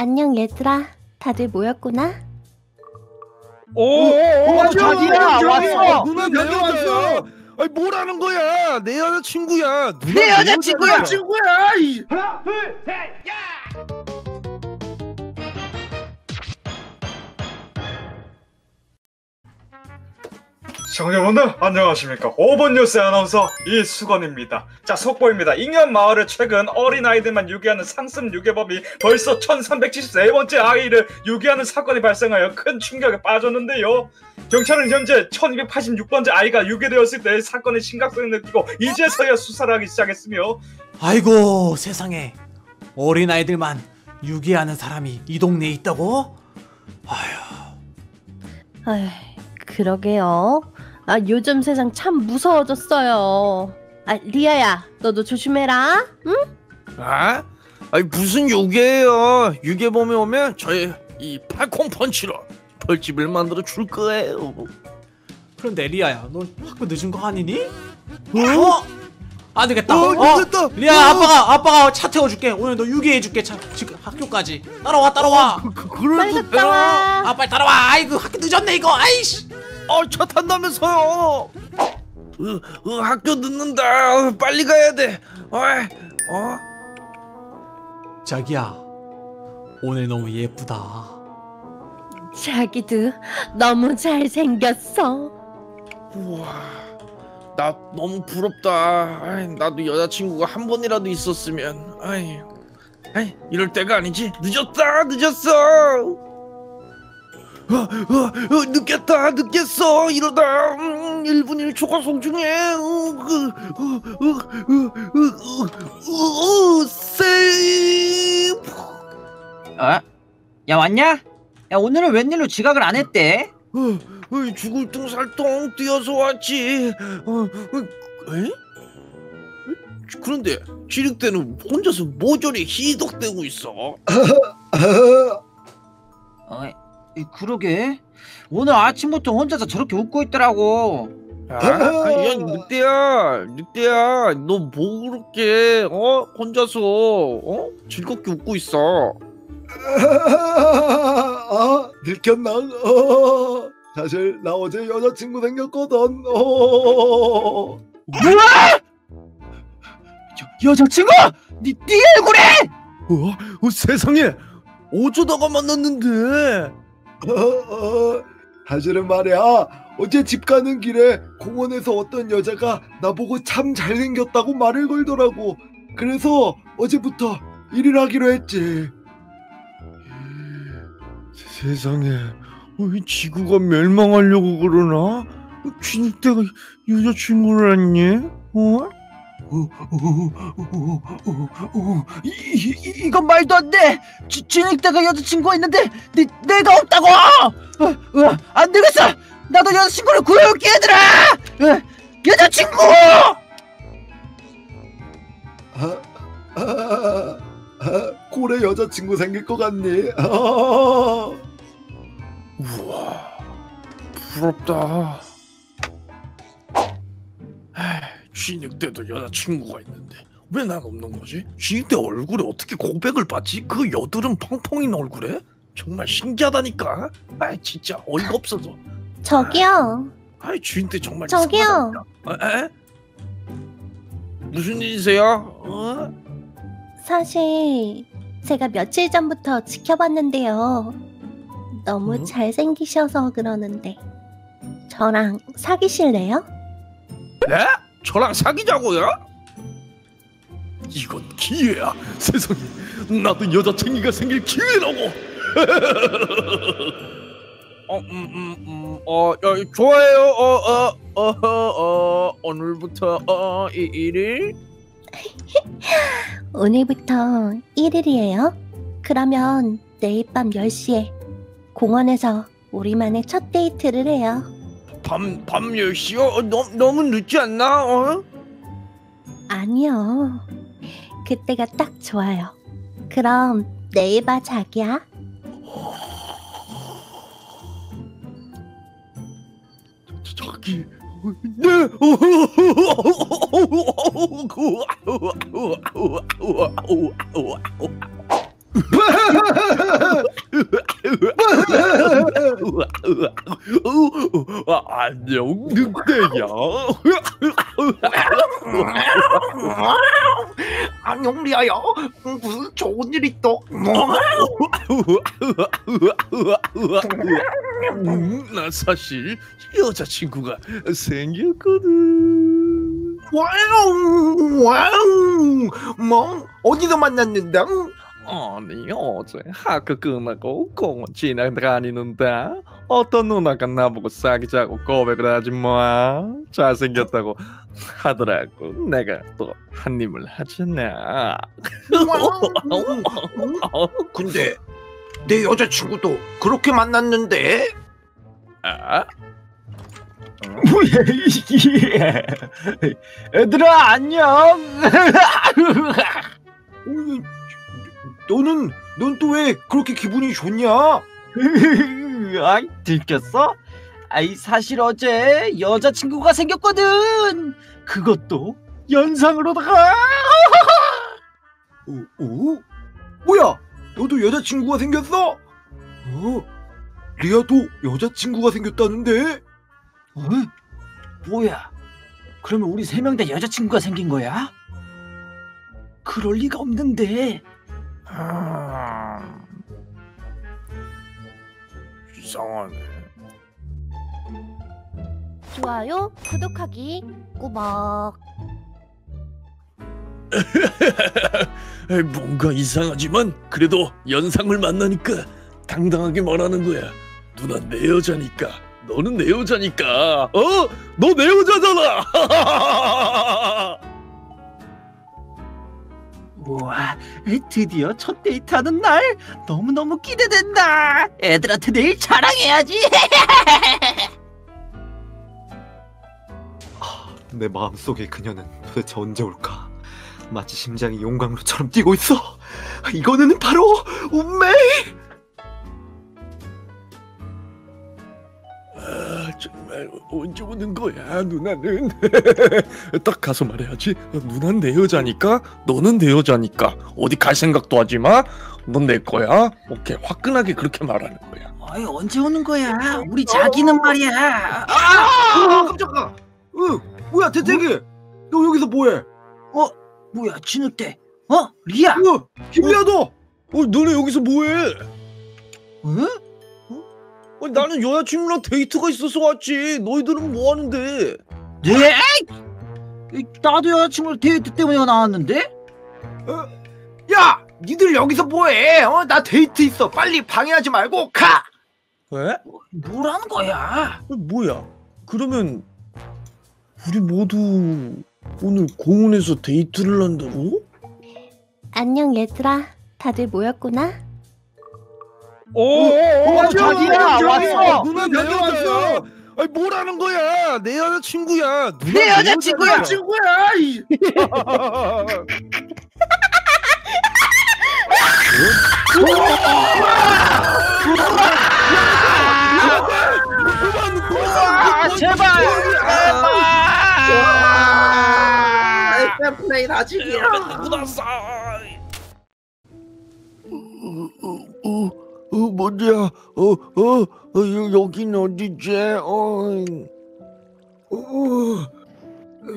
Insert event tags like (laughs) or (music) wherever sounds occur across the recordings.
안녕 얘들아. 다들 모였구나. 오, 오, 어, 자기야, 왔어. 누나 내 여자야. 아니 뭐라는 거야? 내 여자 친구야. 내 여자친구야. 친구야. 이. 시청자분들 안녕하십니까? 5번 뉴스 아나운서 이수건입니다. 자 속보입니다. 잉여 마을에 최근 어린아이들만 유기하는 상습 유괴범이 벌써 1373번째 아이를 유기하는 사건이 발생하여 큰 충격에 빠졌는데요. 경찰은 현재 1286번째 아이가 유괴되었을 때 사건의 심각성을 느끼고 이제서야 수사를 하기 시작했으며 아이고 세상에. 어린아이들만 유기하는 사람이 이 동네에 있다고? 아휴. 아휴, 그러게요. 아, 요즘 세상 참 무서워졌어요. 아, 리아야, 너도 조심해라. 응? 아? 아니 무슨 유괴예요? 유괴범이 오면 저희 이 팔콩 펀치로 벌집을 만들어 줄 거예요. 그런데 리아야 너 학교 늦은 거 아니니? 어? 안 되겠다 어, 어, 늦었다. 리아 어. 아빠가 아빠가 차 태워줄게 오늘 너 유기해줄게 차 지금 학교까지 따라와 따라와 그, 빨리 그래도 갔다 와. 아 빨리 따라와 아이고 학교 늦었네 이거 아이씨 어차 탄다면서요. 어, 어, 학교 늦는다. 빨리 가야 돼. 어이, 어? 자기야 오늘 너무 예쁘다 자기도 너무 잘생겼어. 우와, 나 너무 부럽다. 아이, 나도 여자친구가 한 번이라도 있었으면. 아이, 아이, 이럴 때가 아니지. 늦었다, 늦었어. 어, 어, 어, 늦겠다, 늦겠어. 이러다 음, 1분 1초가 소중해. 어, 그, 어, 어, 어, 어, 어, 어, 세이프. 어? 야 왔냐? 야 오늘은 웬일로 지각을 안 했대? 어, 어, 죽을 둥살똥 뛰어서 왔지. 어, 어, 에? 그런데 지륵 때는 혼자서 모조리 희덕대고 있어. (laughs) 어, 이, 그러게 오늘 아침부터 혼자서 저렇게 웃고 있더라고 아, 야, 늑대야, 늑대야, 너 뭐 그렇게 어 혼자서 어 즐겁게 웃고 있어. 아, (laughs) 들켰나? 어, 사실 나 어제 여자친구 생겼거든. 어. 여, 여자친구! 니, 니 얼굴에! 어, 어, 세상에 어쩌다가 만났는데? 어, 어, 사실은 말이야. 어제 집 가는 길에 공원에서 어떤 여자가 나보고 참 잘생겼다고 말을 걸더라고. 그래서 어제부터 일을 하기로 했지. 세상에 어, 이 지구가 멸망하려고 그러나? 여자친구를 했니? 어? 이건 말도 안 돼! 지, 진흙대가 여자친구가 있는데 내, 내가 없다고! 어, 어, 안 되겠어! 나도 여자친구를 구해올게 얘들아! 어, 여자친구! 아, 아, 아, 고래 여자친구 생길 것 같니? 아, 우와 부럽다 쥐늑대도 여자친구가 있는데 왜 난 없는 거지? 쥐늑대 얼굴에 어떻게 고백을 받지? 그 여드름 펑펑인 얼굴에? 정말 신기하다니까 아 진짜 어이가 없어서 저기요. 아이 쥐늑대 정말 저기요. 어, 에? 무슨 일이세요? 어? 사실 제가 며칠 전부터 지켜봤는데요. 너무 어? 잘생기셔서 그러는데 저랑 사귀실래요? 네? 저랑 사귀자고요? 이건 기회야 세상에 나도 여자친구가 생길 기회라고 (laughs) 어, 음, 음, 음, 어, 야, 좋아해요. 어, 어, 어, 어, 어, 오늘부터 어, 이 일일. (laughs) 오늘부터 1일이에요. 그러면 내일 밤 10시에 공원에서 우리만의 첫 데이트를 해요. 밤, 밤 10시요? 어, 너무, 너무 늦지 않나? 어? 아니요. 그때가 딱 좋아요. 그럼 내일 봐, 자기야. 저기, 네. (laughs) 아, 안녕 늑대야. 안녕 리아야 무슨 좋은 일 있어 음, 나 사실 여자친구가 생겼거든. 와우 와우 뭐 어디서 만났는데 아니 어제 학교 끝나고 공원 지나다니는데 어떤 누나가 나보고 사귀자고 고백을 하지 뭐야 잘생겼다고 하더라고 내가 또 한 입을 하잖아 근데 내 여자친구도 그렇게 만났는데 아? 뭐야 이게 얘들아 안녕 너는 넌 또 왜 그렇게 기분이 좋냐 (laughs) 아이 들켰어? 아이 사실 어제 여자친구가 생겼거든 그것도 연상으로다가 오, 오? 뭐야 너도 여자친구가 생겼어? 어 리아도 여자친구가 생겼다는데 어? 뭐야? 그러면 우리 세 명 다 여자친구가 생긴 거야? 그럴 리가 없는데. 음... 이상하네 좋아요, 구독하기, 꾸벅. (laughs) 뭔가 이상하지만 그래도 연상을 만나니까 당당하게 말하는 거야. 누나 내 여자니까. 너는 내 여자니까. 어? 너 내 여자잖아. (laughs) 우와, 드디어 첫 데이트하는 날 너무너무 기대된다. 애들한테 내일 자랑해야지. (laughs) 내 마음속의 그녀는 도대체 언제 올까? 마치 심장이 용광로처럼 뛰고 있어. 이거는 바로 운명. 언제 오는 거야, 누나는? (laughs) 딱 가서 말해야지. 누난 내 여자니까, 너는 내 여자니까. 어디 갈 생각도 하지 마. 넌 내 거야. 오케이, 화끈하게 그렇게 말하는 거야. 아이 언제 오는 거야? 우리 자기는 말이야. 아 깜짝아 응 뭐야 대태기 너 여기서 뭐해 어, 뭐야 김늑대? 어, 리아? 어 김리아 너 어, 너네 여기서 뭐해? 응? 아니, 나는 여자친구랑 데이트가 있어서 왔지. 너희들은 뭐 하는데? 네? 나도 여자친구 데이트 때문에 나왔는데? 야 니들 여기서 뭐해 어 나 데이트 있어 빨리 방해하지 말고 가 왜? 뭐라는 거야? 어, 뭐야? 그러면 우리 모두 오늘 공원에서 데이트를 한다고? 안녕 얘들아, 다들 모였구나. 오, 어, 자기야, 왔어. 누나 내. 왔어. 아니 뭐라는 거야? 내 여자친구야. 내 여자친구야. 친구야 이. 아, 제발! 플레이 나중이야 묻었어. 뭐야? 어, 어, 어, 여- 여긴 어디지? 어, 어,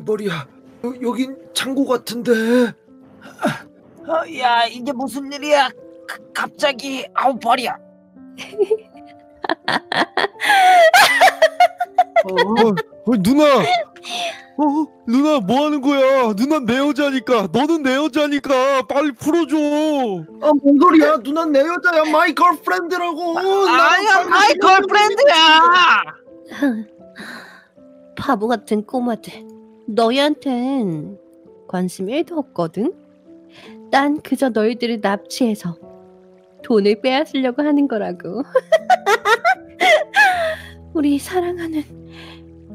머리야 어, 여긴 창고 같은데 어, 야, 이게 무슨 일이야? 가- 갑자기 아우 버리야. 어, 어, 누나. 어, 누나 뭐 하는 거야? 누나 내 여자니까. 너는 내 여자니까. 빨리 풀어줘. 아뭔 소리야 누나 내 여자야 my girlfriend라고 아니야, my girlfriend야. 바보 같은 꼬마들. 너희한텐 관심 1도 없거든. 난 그저 너희들을 납치해서 돈을 빼앗으려고 하는 거라고. (laughs) 우리 사랑하는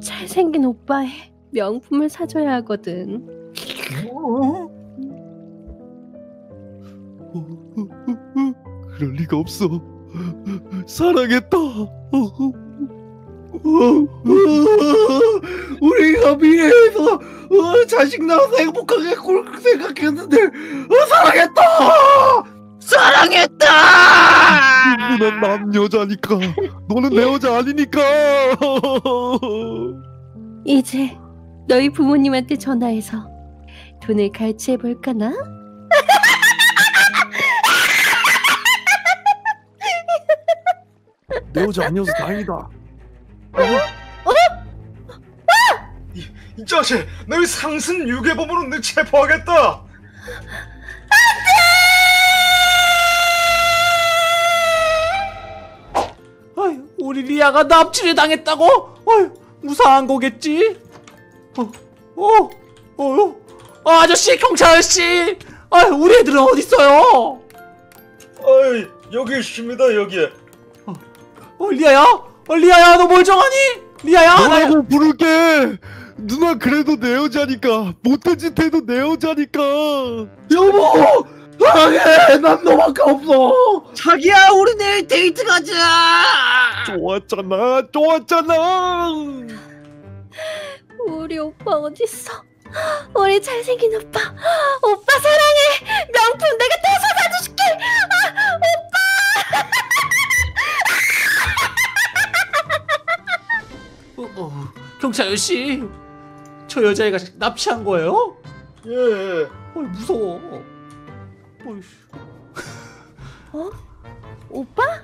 잘생긴 오빠의 명품을 사줘야 하거든. 그럴 리가 없어. 사랑했다. 우리가 미래에서 어, 자식 낳아서 행복하게 꿀 생각했는데 어, 사랑했다 사랑했다. 누나 난 여자니까 너는 내 여자 아니니까. (laughs) 이제 너희 부모님한테 전화해서 돈을 갈취해 볼까나? (laughs) 내 여자 아니어서 다행이다. 이 자식 너희 상습 유괴범으로 내 체포하겠다 리 리아가 납치를 당했다고? 어이, 무사한 거겠지? 어, 어, 어, 어, 아저씨, 경찰 아저씨! 아, 우리 애들은 어디 있어요? 어이 여기 있습니다 여기 어, 리아야? 어, 리아야, 너 멀쩡하니? 리아야, 나, 너라고 부를게 누나 그래도 내 여자니까 못된 짓 해도 내 여자니까 여보 사랑해 난 너밖에 없어 자기야 우리 내일 데이트 가자 좋았잖아 좋았잖아 우리 오빠 어딨어? 우리 잘생긴 오빠. 오빠 사랑해. 명품 내가 다 사다 줄게. 어, 어, 경찰 아저씨, 저 여자애가 납치한 거예요? 예 어이, 무서워. 어이, 오빠?